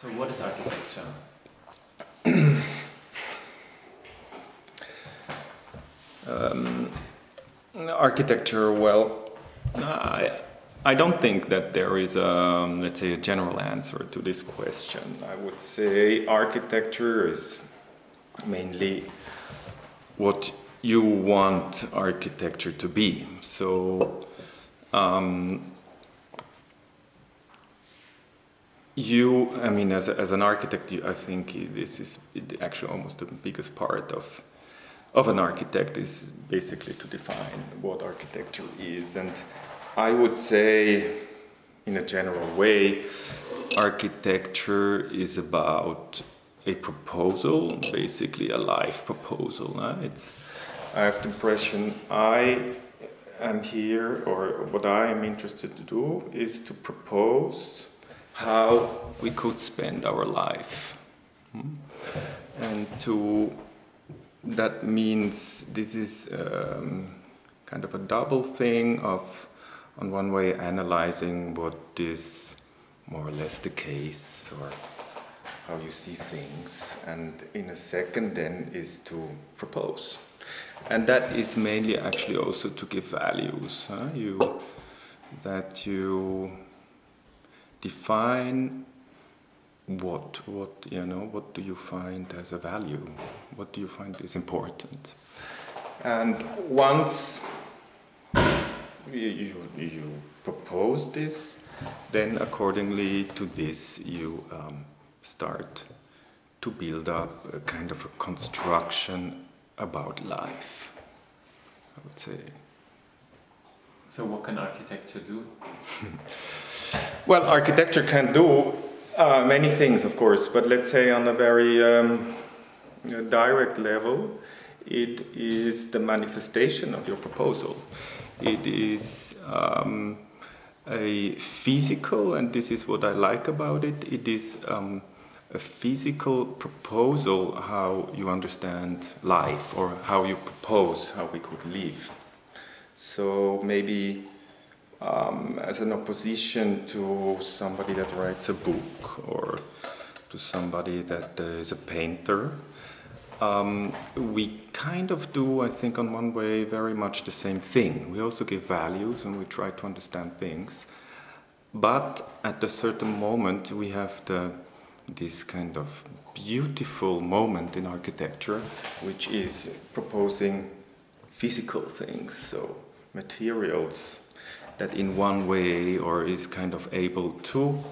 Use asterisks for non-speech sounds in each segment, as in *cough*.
So what is architecture? um, architecture, well, I, I don't think that there is, a, let's say, a general answer to this question. I would say architecture is mainly what you want architecture to be. So, um, you, I mean, as, a, as an architect, you, I think this is actually almost the biggest part of of an architect is basically to define what architecture is. And I would say, in a general way, architecture is about a proposal, basically a life proposal. Huh? It's, I have the impression I am here, or what I am interested to do, is to propose how we could spend our life. Hmm? And to that means this is um, kind of a double thing of, on one way, analyzing what is more or less the case or how you see things, and in a second, then is to propose. And that is mainly actually also to give values. Huh? You, that you define what what you know what do you find as a value? What do you find is important? And once you, you, propose this then accordingly to this you um, start to build up a kind of a construction about life i would say so what can architecture do *laughs* well architecture can do uh, many things, of course, but let's say on a very um, direct level, it is the manifestation of your proposal. It is um, a physical, and this is what I like about it, it is um, a physical proposal how you understand life or how you propose how we could live. So maybe um, as an opposition to somebody that writes a book or to somebody that uh, is a painter. Um, we kind of do, I think, on one way, very much the same thing. We also give values and we try to understand things. But at a certain moment, we have the, this kind of beautiful moment in architecture, which is proposing physical things, so materials, that in one way or is kind of able to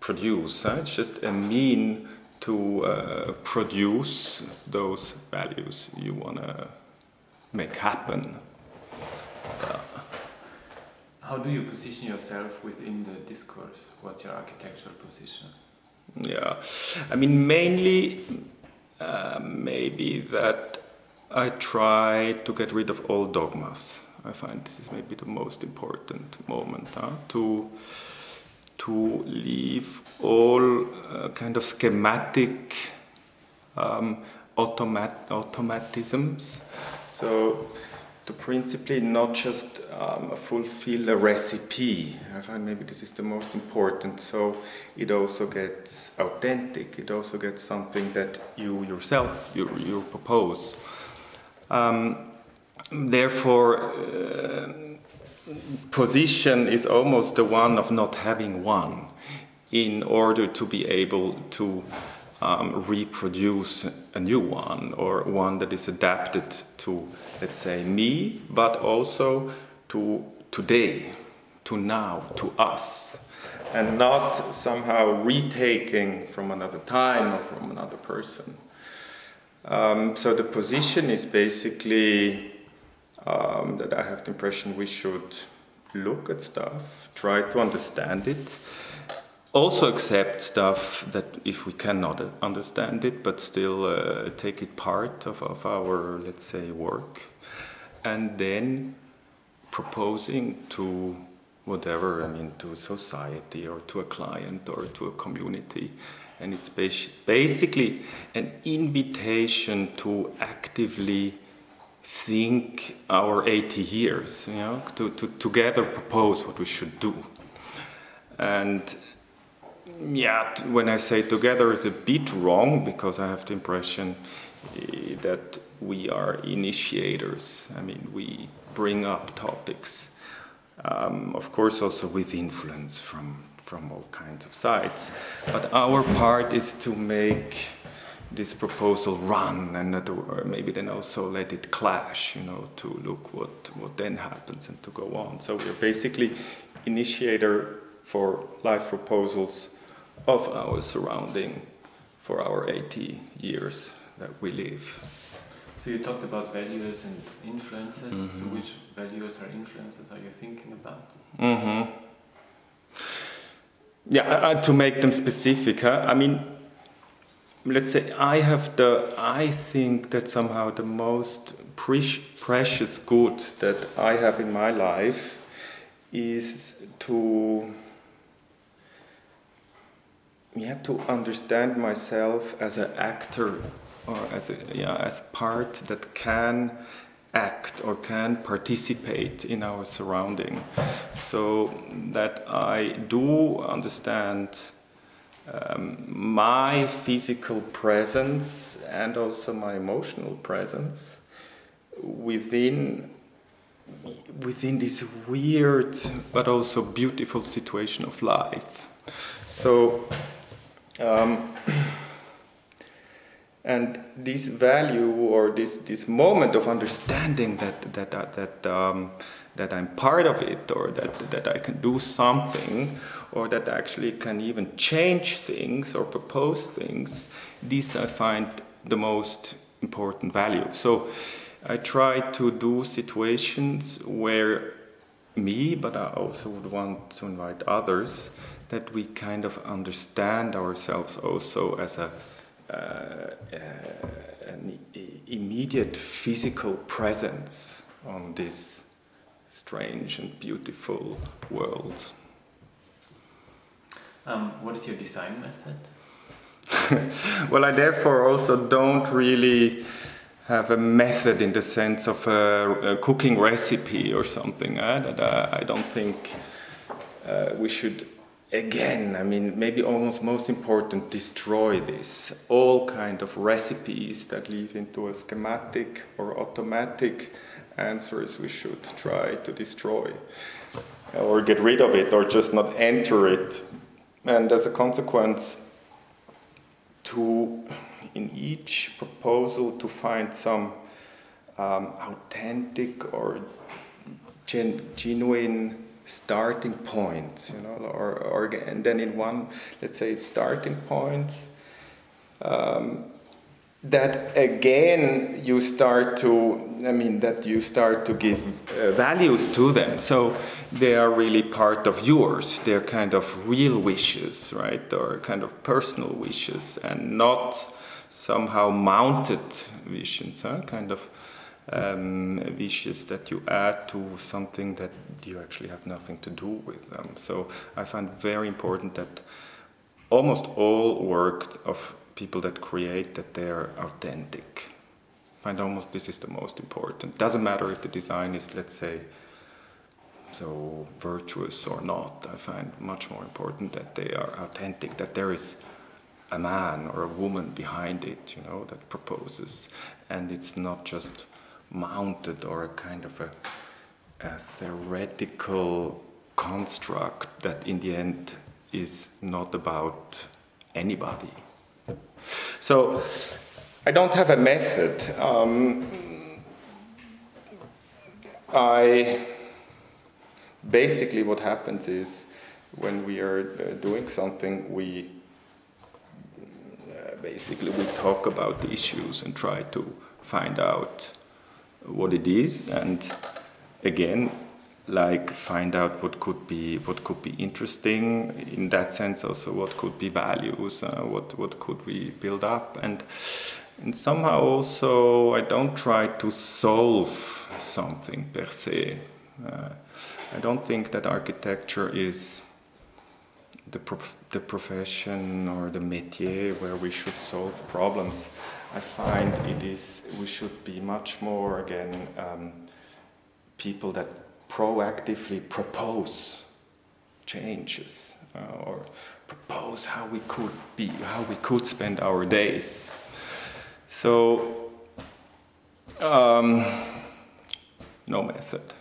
produce. Huh? It's just a mean to uh, produce those values you want to make happen. Yeah. How do you position yourself within the discourse? What's your architectural position? Yeah, I mean, mainly uh, maybe that I try to get rid of all dogmas. I find this is maybe the most important moment huh? to to leave all uh, kind of schematic um, automat automatisms. So to principally not just um, fulfill a recipe. I find maybe this is the most important. So it also gets authentic. It also gets something that you yourself you, you propose. Um, therefore, uh, position is almost the one of not having one in order to be able to um, reproduce a new one or one that is adapted to, let's say, me, but also to today, to now, to us, and not somehow retaking from another time or from another person. Um, so the position is basically um, that I have the impression we should look at stuff, try to understand it, also accept stuff that if we cannot understand it, but still uh, take it part of, of our, let's say, work, and then proposing to whatever, I mean, to society or to a client or to a community. And it's basically an invitation to actively think our 80 years, you know, to, to together propose what we should do. And yeah, when I say together is a bit wrong because I have the impression uh, that we are initiators. I mean, we bring up topics, um, of course, also with influence from from all kinds of sides. But our part is to make this proposal run and that, or maybe then also let it clash, you know, to look what, what then happens and to go on. So we're basically initiator for life proposals of our surrounding for our 80 years that we live. So you talked about values and influences. Mm -hmm. So Mm-hmm. which values or influences are you thinking about? Mm-hmm. Yeah, uh, to make them specific, huh? I mean, let's say I have the, I think that somehow the most pre- precious good that I have in my life is to, yeah, to understand myself as an actor or as a, yeah, as part that can act or can participate in our surrounding. So that I do understand um, my physical presence and also my emotional presence within within this weird but also beautiful situation of life. So um, *clears throat* and this value or this this moment of understanding that that uh, that um, that I'm part of it or that that I can do something or that I actually can even change things or propose things these I find the most important value. So I try to do situations where me but I also would want to invite others that we kind of understand ourselves also as a uh, uh, an immediate physical presence on this strange and beautiful world. Um, what is your design method? *laughs* well, I therefore also don't really have a method in the sense of a, a cooking recipe or something. Uh, that I, I don't think uh, we should again i mean maybe almost most important destroy this all kind of recipes that lead into a schematic or automatic answers we should try to destroy or get rid of it or just not enter it. And as a consequence to in each proposal to find some um, authentic or gen- genuine starting points, you know, or, or and then in one, let's say, starting points, um, that again you start to, I mean, that you start to give uh, values to them. So they are really part of yours. They're kind of real wishes, right, or kind of personal wishes, and not somehow mounted visions, huh? kind of um, wishes that you add to something that you actually have nothing to do with them. So I find very important that almost all work of people that create that they are authentic. I find almost this is the most important. Doesn't matter if the design is, let's say, so virtuous or not. I find much more important that they are authentic. That there is a man or a woman behind it, you know, that proposes, and it's not just mounted or a kind of a, a, theoretical construct that in the end is not about anybody. So I don't have a method. Um, I basically what happens is when we are uh, doing something, we uh, basically we talk about the issues and try to find out what it is and again like find out what could be what could be interesting in that sense also what could be values uh, what what could we build up. And and somehow also I don't try to solve something per se. Uh, I don't think that architecture is the, prof the profession or the métier where we should solve problems. I find it is we should be much more again um, people that proactively propose changes uh, or propose how we could be, how we could spend our days. So, um, no method.